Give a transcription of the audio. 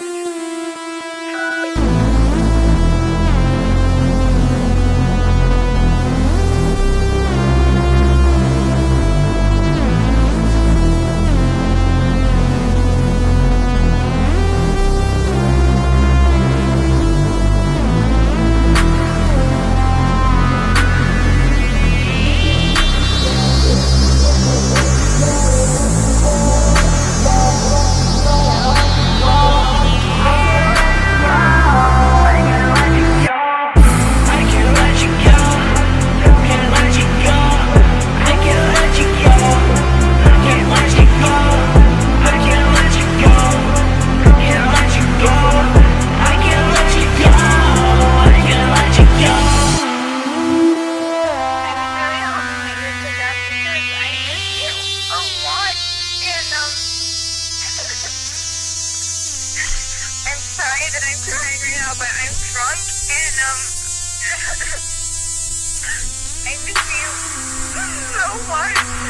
Thank you. Drunk and um I miss you so much.